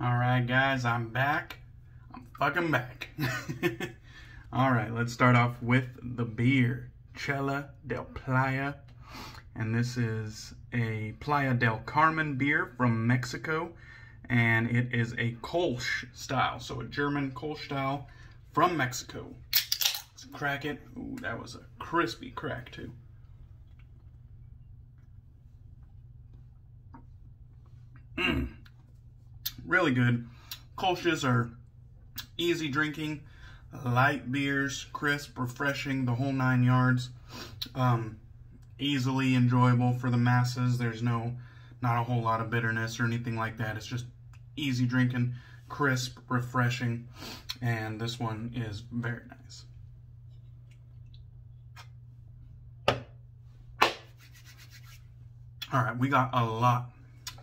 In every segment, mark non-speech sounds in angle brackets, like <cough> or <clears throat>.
All right, guys, I'm back. I'm fucking back. <laughs> All right, let's start off with the beer, Chela del Playa. And this is a Playa del Carmen beer from Mexico. And it is a Kolsch style, so a German Kolsch style from Mexico. Let's crack it. Ooh, that was a crispy crack, too. Mmm really good. Kolsch's are easy drinking, light beers, crisp, refreshing, the whole nine yards. Um, easily enjoyable for the masses. There's no, not a whole lot of bitterness or anything like that. It's just easy drinking, crisp, refreshing, and this one is very nice. All right, we got a lot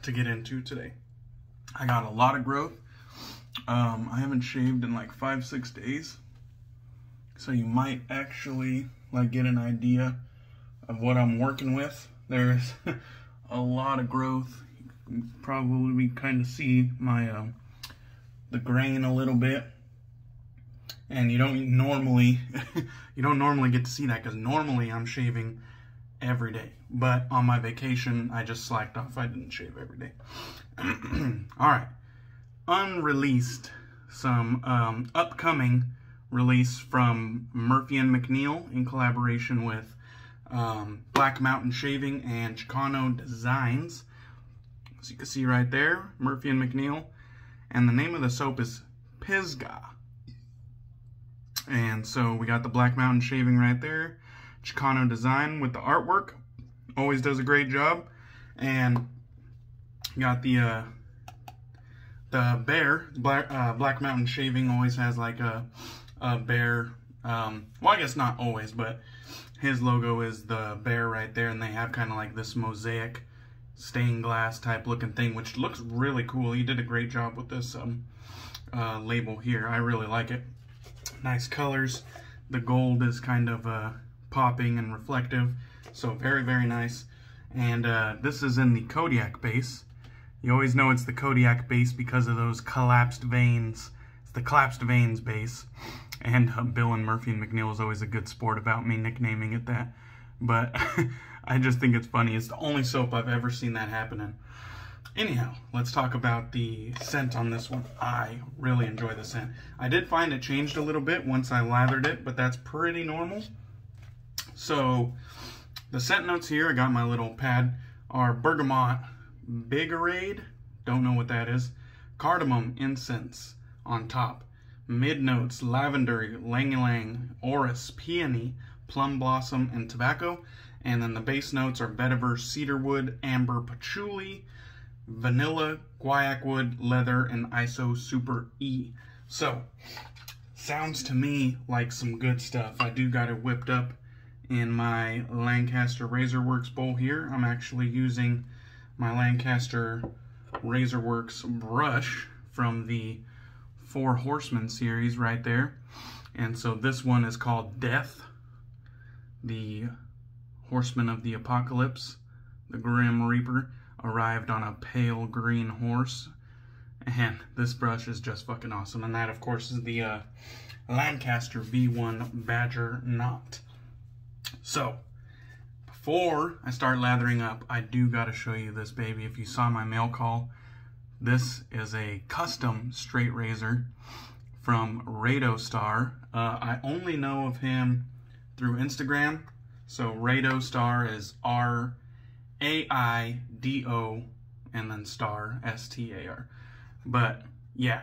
to get into today. I got a lot of growth. Um, I haven't shaved in like five, six days. So you might actually like get an idea of what I'm working with. There's <laughs> a lot of growth. You can probably kind of see my um, the grain a little bit. And you don't normally <laughs> you don't normally get to see that because normally I'm shaving every day. But on my vacation, I just slacked off. I didn't shave every day. <clears throat> All right. Unreleased, some um, upcoming release from Murphy and McNeil in collaboration with um, Black Mountain Shaving and Chicano Designs. As you can see right there, Murphy and McNeil. And the name of the soap is Pisgah. And so we got the Black Mountain Shaving right there. Chicano Design with the artwork. Always does a great job. And got the uh, the bear. Black, uh, Black Mountain Shaving always has like a, a bear. Um, well, I guess not always, but his logo is the bear right there. And they have kind of like this mosaic stained glass type looking thing, which looks really cool. He did a great job with this um, uh, label here. I really like it. Nice colors. The gold is kind of uh, popping and reflective. So very, very nice. And uh, this is in the Kodiak base. You always know it's the Kodiak base because of those collapsed veins. It's the collapsed veins base. And uh, Bill and Murphy and McNeil is always a good sport about me nicknaming it that. But <laughs> I just think it's funny. It's the only soap I've ever seen that happen in. Anyhow, let's talk about the scent on this one. I really enjoy the scent. I did find it changed a little bit once I lathered it, but that's pretty normal. So the scent notes here, I got my little pad, are bergamot, bigarade, don't know what that is, cardamom, incense on top, mid notes, lavender, ylang ylang, orris, peony, plum blossom, and tobacco. And then the base notes are vetiver, cedarwood, amber, patchouli, vanilla, guaiac wood, leather, and ISO Super E. So, sounds to me like some good stuff. I do got it whipped up in my Lancaster Razorworks bowl here. I'm actually using my Lancaster Razorworks brush from the Four Horsemen series right there. And so this one is called Death, the Horseman of the Apocalypse, the Grim Reaper, arrived on a pale green horse. And this brush is just fucking awesome. And that, of course, is the uh, Lancaster V1 Badger Knot. So, before I start lathering up, I do got to show you this baby. If you saw my mail call, this is a custom straight razor from Raido Star. Uh, I only know of him through Instagram. So Raido Star is R A I D O and then Star S T A R. But yeah,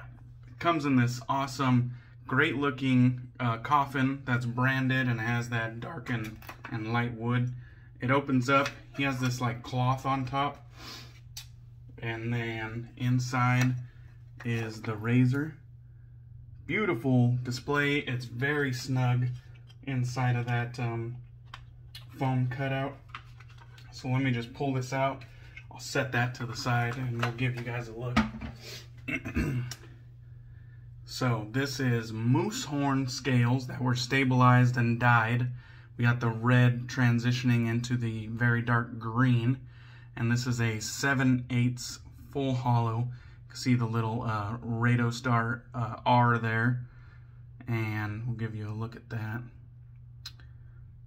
comes in this awesome great looking uh, coffin that's branded and has that dark and, and light wood. It opens up, he has this like cloth on top. And then inside is the razor. Beautiful display. It's very snug inside of that um, foam cutout. So let me just pull this out. I'll set that to the side and we'll give you guys a look. <clears throat> So this is moose horn scales that were stabilized and dyed. We got the red transitioning into the very dark green. And this is a 7 8 full hollow You can See the little uh, Raido Star uh, R there. And we'll give you a look at that.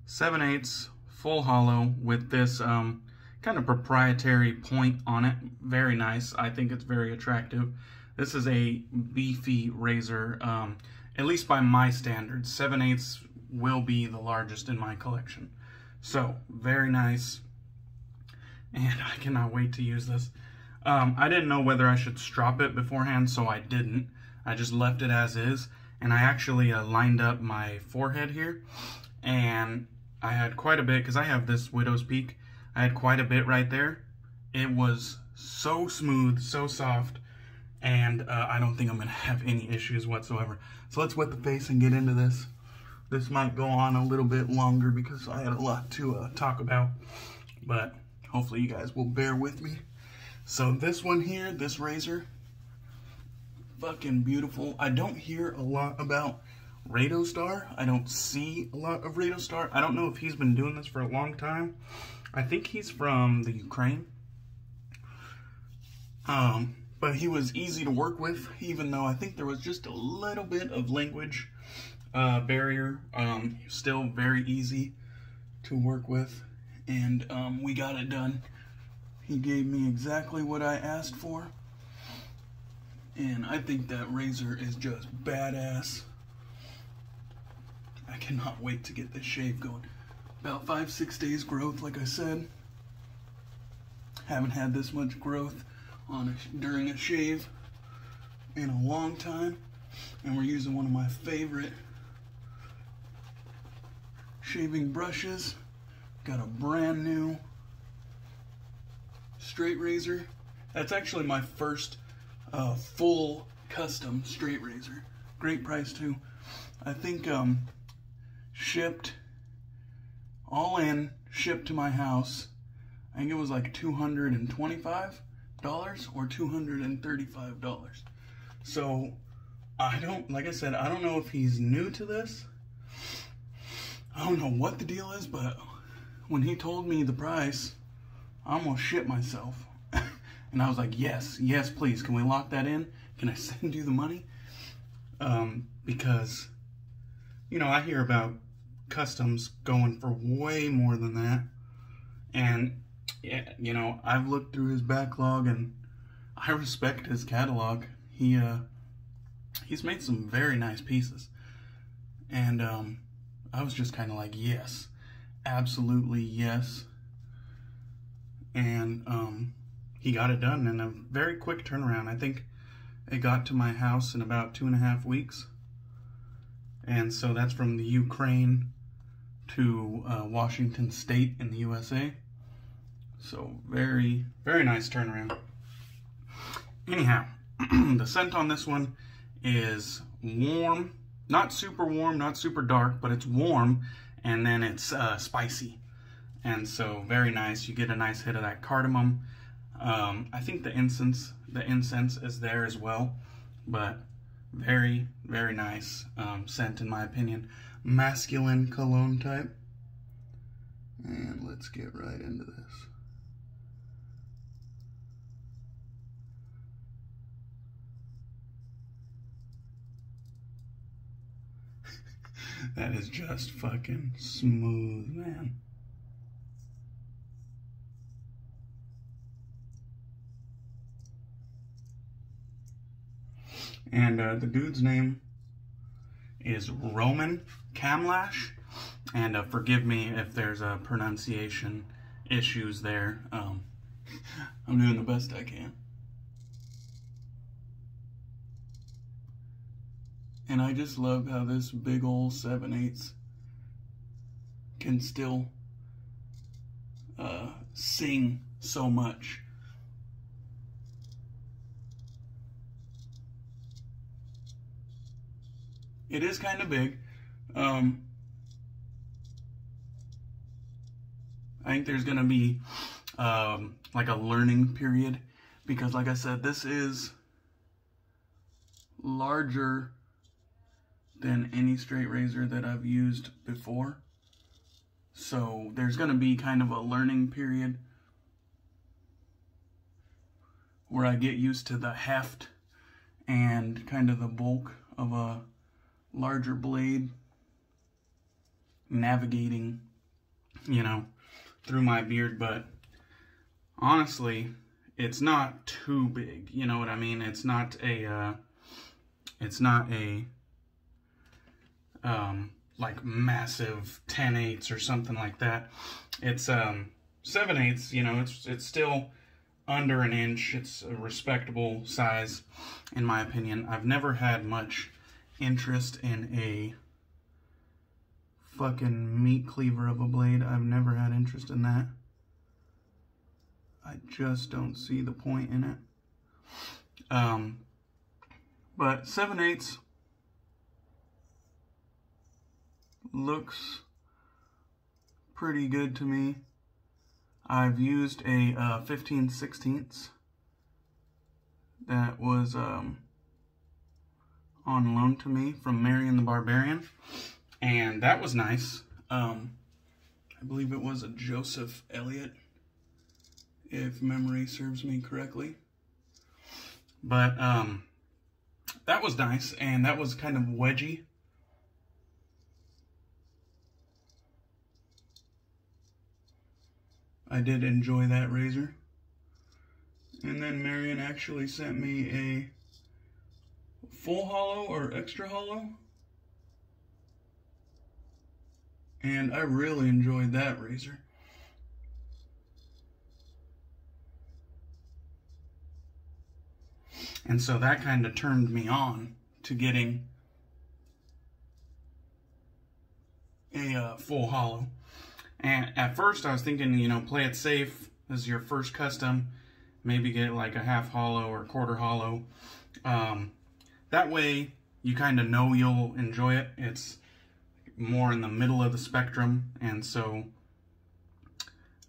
7 eighths full hollow with this um, kind of proprietary point on it. Very nice. I think it's very attractive. This is a beefy razor, um, at least by my standards. 7 eighths will be the largest in my collection. So, very nice. And I cannot wait to use this. Um, I didn't know whether I should strop it beforehand, so I didn't. I just left it as is. And I actually uh, lined up my forehead here. And I had quite a bit, because I have this Widow's Peak. I had quite a bit right there. It was so smooth, so soft. And uh, I don't think I'm going <laughs> to have any issues whatsoever. So let's wet the face and get into this. This might go on a little bit longer because I had a lot to uh, talk about. But hopefully you guys will bear with me. So this one here, this razor, fucking beautiful. I don't hear a lot about Raido Star. I don't see a lot of Raido Star. I don't know if he's been doing this for a long time. I think he's from the Ukraine. Um, but he was easy to work with, even though I think there was just a little bit of language uh, barrier. Um, still very easy to work with, and um, we got it done. He gave me exactly what I asked for. And I think that razor is just badass. I cannot wait to get this shave going. About five, six days growth, like I said. Haven't had this much growth on a, during a shave in a long time. And we're using one of my favorite shaving brushes. Got a brand new straight razor. That's actually my first uh, full custom straight razor. Great price too. I think um, shipped, all in, shipped to my house. I think it was like $225 or $235. So I don't, like I said, I don't know if he's new to this. I don't know what the deal is, but when he told me the price, I almost shit myself. <laughs> and I was like, yes, yes, please. Can we lock that in? Can I <laughs> send you the money? Um, because, you know, I hear about customs going for way more than that. And, yeah, you know, I've looked through his backlog and I respect his catalog. He, uh, he's made some very nice pieces. And, um, I was just kind of like, yes, absolutely yes and um, he got it done in a very quick turnaround. I think it got to my house in about two and a half weeks. And so that's from the Ukraine to uh, Washington State in the USA. So very, very nice turnaround. Anyhow, <clears throat> the scent on this one is warm, not super warm, not super dark, but it's warm, and then it's uh, spicy. And so very nice. You get a nice hit of that cardamom. Um, I think the incense, the incense is there as well, but very, very nice um, scent in my opinion. Masculine cologne type. And let's get right into this. That is just fucking smooth, man. And uh, the dude's name is Roman Kamlash. And uh, forgive me if there's a pronunciation issues there. Um, <laughs> I'm doing the best I can. And I just love how this big old 7 8 can still uh, sing so much. It is kind of big. Um, I think there's going to be um, like a learning period because like I said, this is larger than any straight razor that I've used before. So there's going to be kind of a learning period where I get used to the heft and kind of the bulk of a larger blade navigating, you know, through my beard, but honestly, it's not too big. You know what I mean? It's not a, uh, it's not a, um, like massive 10 eighths or something like that. It's, um, 7 eighths, you know, it's, it's still under an inch. It's a respectable size, in my opinion. I've never had much interest in a fucking meat cleaver of a blade. I've never had interest in that. I just don't see the point in it. Um, but 7 eighths looks pretty good to me. I've used a uh, 15 16ths that was um, on loan to me from Marion the Barbarian, and that was nice. Um, I believe it was a Joseph Elliot, if memory serves me correctly. But um, that was nice, and that was kind of wedgy. I did enjoy that razor. And then Marion actually sent me a full hollow or extra hollow. And I really enjoyed that razor. And so that kind of turned me on to getting a uh, full hollow. And at first I was thinking, you know, play it safe. This is your first custom. Maybe get like a half hollow or quarter hollow. Um, that way you kind of know you'll enjoy it. It's more in the middle of the spectrum. And so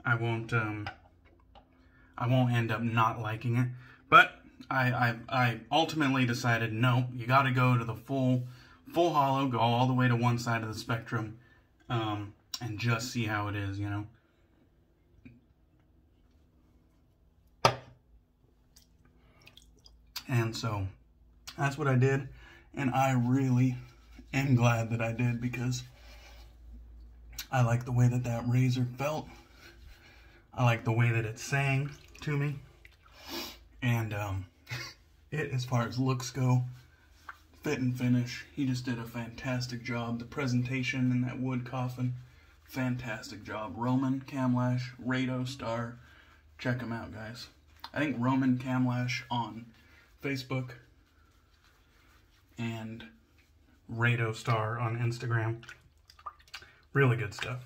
I won't, um, I won't end up not liking it. But I, I, I ultimately decided, no, you got to go to the full, full hollow, go all the way to one side of the spectrum. Um, and just see how it is, you know. And so that's what I did. And I really am glad that I did because I like the way that that razor felt. I like the way that it sang to me. And um, <laughs> it, as far as looks go, fit and finish, he just did a fantastic job. The presentation in that wood coffin fantastic job. Roman Camlash, Raido Star. Check them out, guys. I think Roman Camlash on Facebook and Raido Star on Instagram. Really good stuff.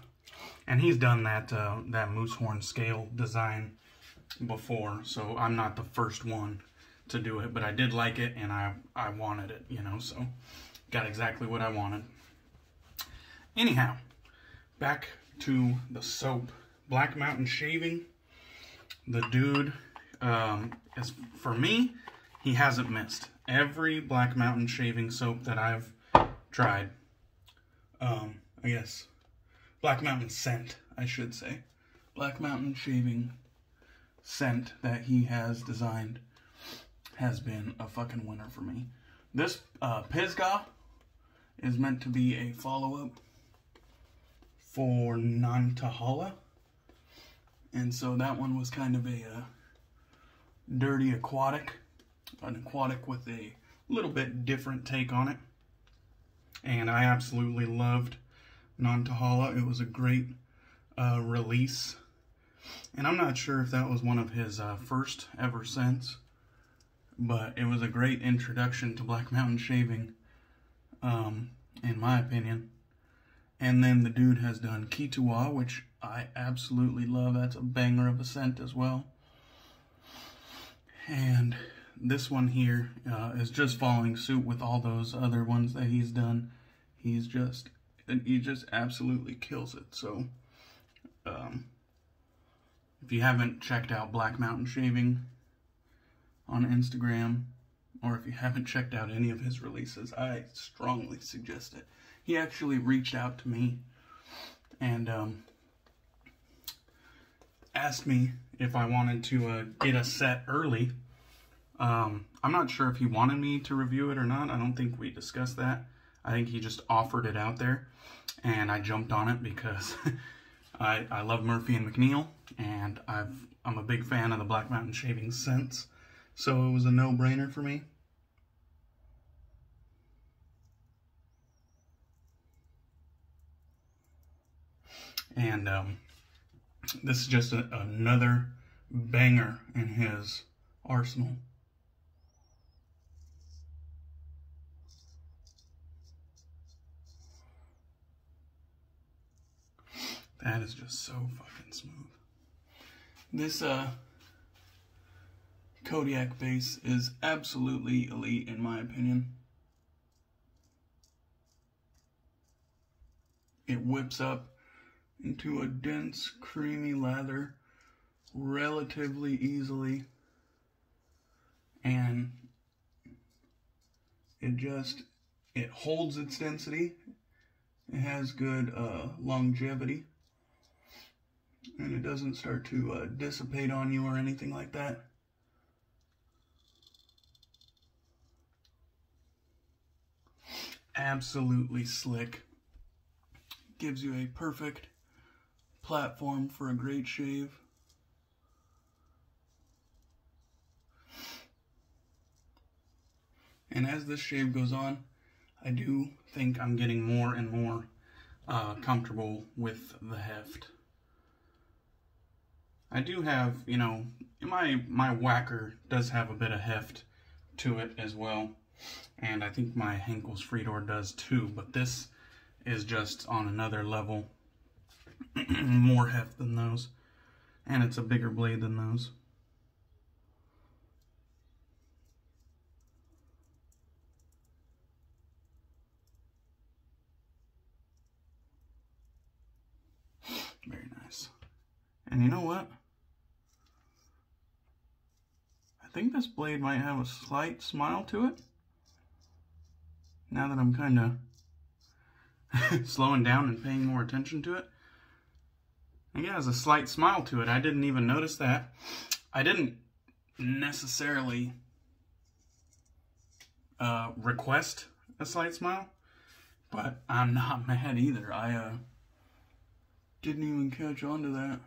And he's done that uh, that moose horn scale design before, so I'm not the first one to do it, but I did like it and I, I wanted it, you know, so got exactly what I wanted. Anyhow, back to the soap. Black Mountain Shaving. The dude, um, is, for me, he hasn't missed. Every Black Mountain Shaving soap that I've tried, um, I guess, Black Mountain scent, I should say. Black Mountain Shaving scent that he has designed has been a fucking winner for me. This uh, Pisgah is meant to be a follow-up for Nantahala. And so that one was kind of a uh, dirty aquatic, an aquatic with a little bit different take on it. And I absolutely loved Nantahala. It was a great uh, release. And I'm not sure if that was one of his uh, first ever scents, but it was a great introduction to Black Mountain Shaving, um, in my opinion. And then the dude has done Kituwa, which I absolutely love. That's a banger of a scent as well. And this one here uh, is just following suit with all those other ones that he's done. He's just, he just absolutely kills it. So, um, if you haven't checked out Black Mountain Shaving on Instagram, or if you haven't checked out any of his releases, I strongly suggest it he actually reached out to me and um, asked me if I wanted to uh, get a set early Um, I'm not sure if he wanted me to review it or not. I don't think we discussed that. I think he just offered it out there, and I jumped on it because <laughs> I, I love Murphy and McNeil, and I've, I'm a big fan of the Black Mountain Shaving Scents, so it was a no-brainer for me. And um, this is just a, another banger in his arsenal. That is just so fucking smooth. This uh Kodiak base is absolutely elite in my opinion. It whips up into a dense, creamy lather relatively easily. And it just, it holds its density. It has good uh, longevity. And it doesn't start to uh, dissipate on you or anything like that. Absolutely slick. Gives you a perfect platform for a great shave. And as this shave goes on, I do think I'm getting more and more uh, comfortable with the heft. I do have, you know, my my whacker does have a bit of heft to it as well. And I think my Henckels Friodur does too, but this is just on another level. <clears throat> more heft than those. And it's a bigger blade than those. Very nice. And you know what? I think this blade might have a slight smile to it. Now that I'm kind of <laughs> slowing down and paying more attention to it. It has a slight smile to it. I didn't even notice that. I didn't necessarily uh, request a slight smile, but I'm not <laughs> mad either. I uh, didn't even catch on to that.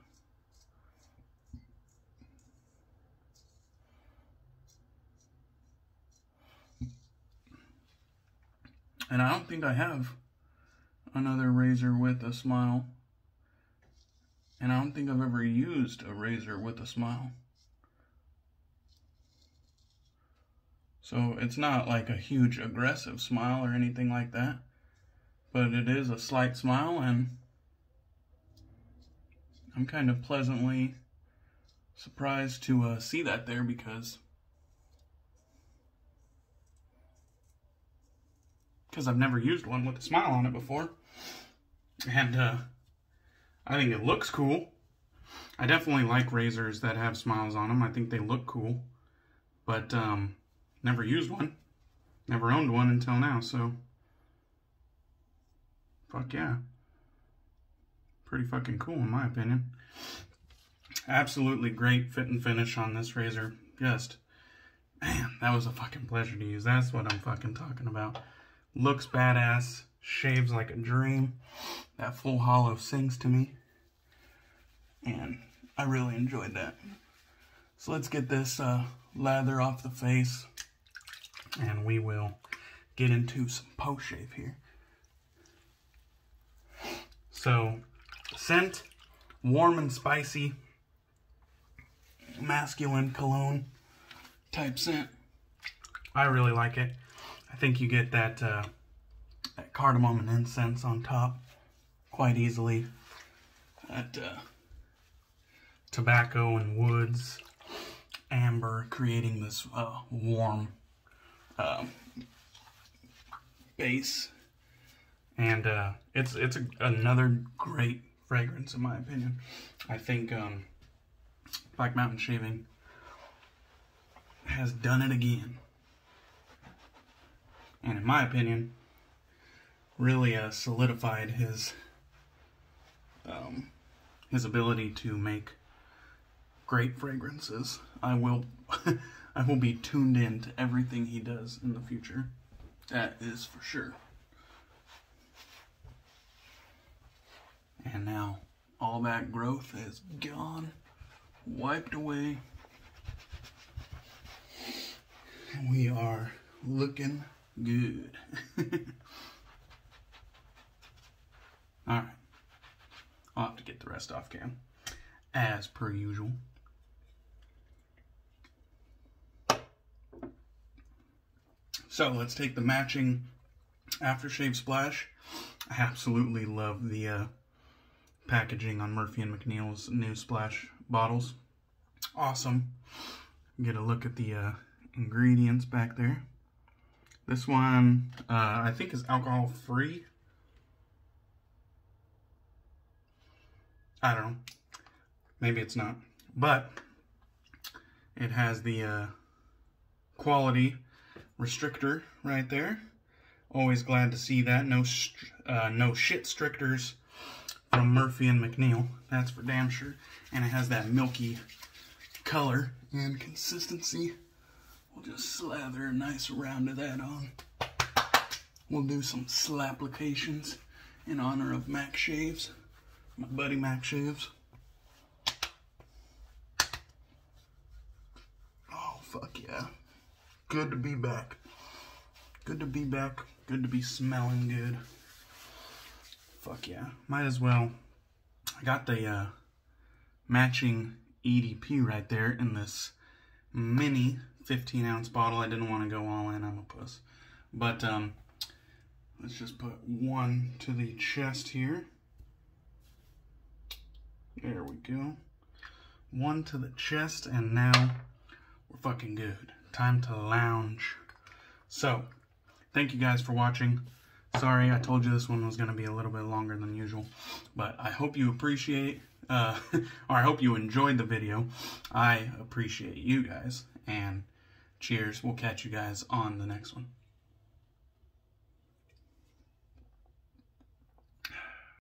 And I don't think I have another razor with a smile. And I don't think I've ever used a razor with a smile. So it's not like a huge aggressive smile or anything like that. But it is a slight smile and I'm kind of pleasantly surprised to uh, see that there because because I've never used one with a smile on it before. And uh, I think it looks cool. I definitely like razors that have smiles on them. I think they look cool. But um, never used one. Never owned one until now, so... Fuck yeah. Pretty fucking cool in my opinion. Absolutely great fit and finish on this razor. Just, man, that was a fucking pleasure to use. That's what I'm fucking talking about. Looks badass. Shaves like a dream. That full hollow sings to me and I really enjoyed that. So let's get this uh, lather off the face and we will get into some post shave here. So scent, warm and spicy, masculine cologne type scent. I really like it. I think you get that, uh, that cardamom and incense on top quite easily. That uh, tobacco and woods, amber, creating this uh, warm uh, base. And uh, it's it's a, another great fragrance in my opinion. I think um, Black Mountain Shaving has done it again. And in my opinion, really uh, solidified his um, his ability to make great fragrances. I will <laughs> I will be tuned in to everything he does in the future. That is for sure. And now all that growth is gone, wiped away. We are looking good. <laughs> Alright. I'll have to get the rest off cam. As per usual. So let's take the matching aftershave splash. I absolutely love the uh, packaging on Murphy and McNeil's new splash bottles. Awesome. Get a look at the uh, ingredients back there. This one, uh, I think is alcohol free. I don't know. Maybe it's not. But it has the uh, quality restrictor right there. Always glad to see that. No, uh, no shit strictors from Murphy and McNeil. That's for damn sure. And it has that milky color and consistency. We'll just slather a nice round of that on. We'll do some slapplications in honor of Mac Shaves, my buddy Mac Shaves. Oh, fuck yeah. Good to be back. Good to be back. Good to be smelling good. Fuck yeah. Might as well. I got the uh, matching EDP right there in this mini 15 ounce bottle. I didn't want to go all in. I'm a puss. But um, let's just put one to the chest here. There we go. One to the chest, and now we're fucking good. Time to lounge. So, thank you guys for watching. Sorry, I told you this one was going to be a little bit longer than usual, but I hope you appreciate, uh, <laughs> or I hope you enjoyed the video. I appreciate you guys, and cheers. We'll catch you guys on the next one.